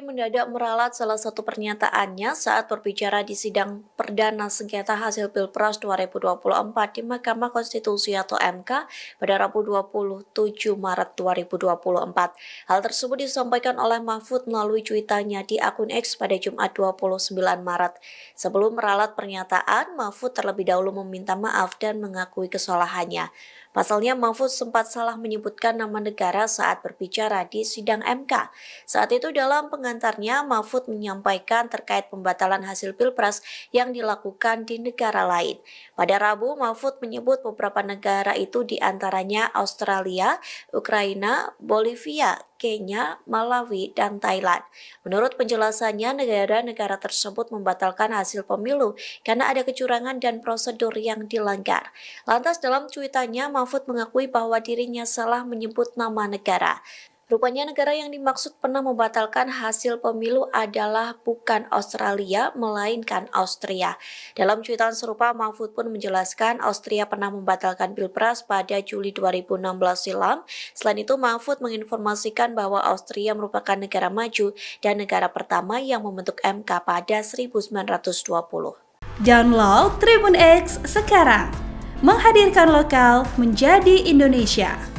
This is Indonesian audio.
mendadak meralat salah satu pernyataannya saat berbicara di sidang perdana sengketa hasil Pilpres 2024 di Mahkamah Konstitusi atau MK pada Rabu 27 Maret 2024. Hal tersebut disampaikan oleh Mahfud melalui cuitannya di akun X pada Jumat 29 Maret. Sebelum meralat pernyataan, Mahfud terlebih dahulu meminta maaf dan mengakui kesalahannya. Pasalnya Mahfud sempat salah menyebutkan nama negara saat berbicara di sidang MK. Saat itu dalam pengantarnya Mahfud menyampaikan terkait pembatalan hasil Pilpres yang dilakukan di negara lain. Pada Rabu, Mahfud menyebut beberapa negara itu di antaranya Australia, Ukraina, Bolivia, Kenya, Malawi, dan Thailand. Menurut penjelasannya, negara-negara tersebut membatalkan hasil pemilu karena ada kecurangan dan prosedur yang dilanggar. Lantas dalam cuitannya, Mahfud mengakui bahwa dirinya salah menyebut nama negara. Rupanya negara yang dimaksud pernah membatalkan hasil pemilu adalah bukan Australia, melainkan Austria. Dalam cuitan serupa, Mahfud pun menjelaskan Austria pernah membatalkan Pilpres pada Juli 2016 silam. Selain itu, Mahfud menginformasikan bahwa Austria merupakan negara maju dan negara pertama yang membentuk MK pada 1920. Download Tribun X sekarang, menghadirkan lokal menjadi Indonesia.